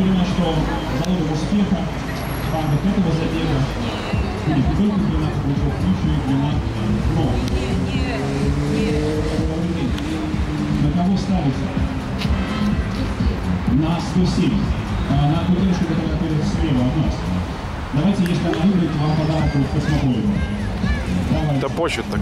залогом успеха в рамках этого забега будет не только для нас, но еще и для нас ног. На кого ставите? На 107. А, на ту девушку, которая находится слева от нас. Давайте, если она выиграет, вам подарок от космополита. Давайте. Та почет так.